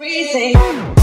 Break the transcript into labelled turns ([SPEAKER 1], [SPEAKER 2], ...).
[SPEAKER 1] Everything.